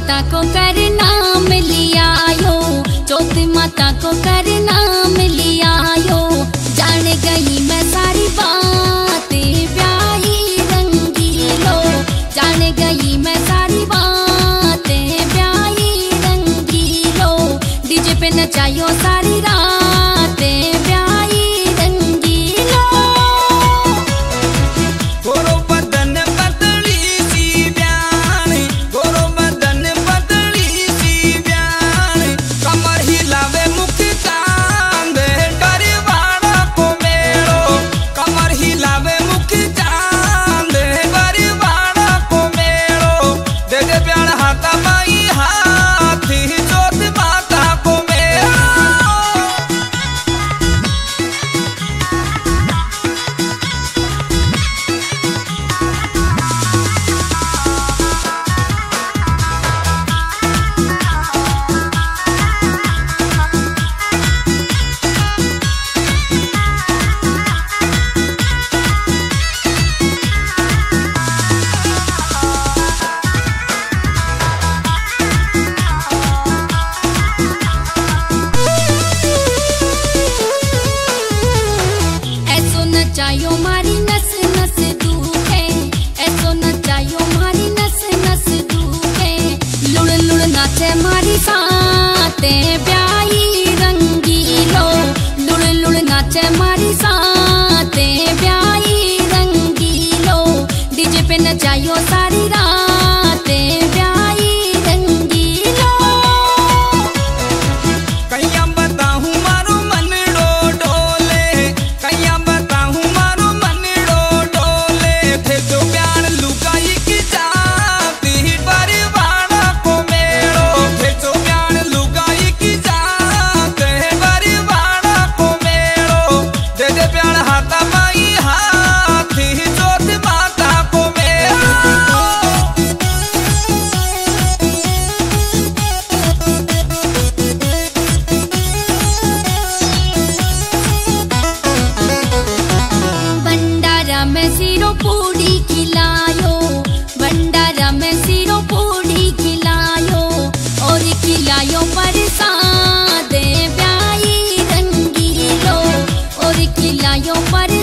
माता को कर नाम लिया चौथी माता को कर नाम बातें प्यार पूड़ी खिलायो भंडारा में सिरो पूड़ी और और खिलायो पर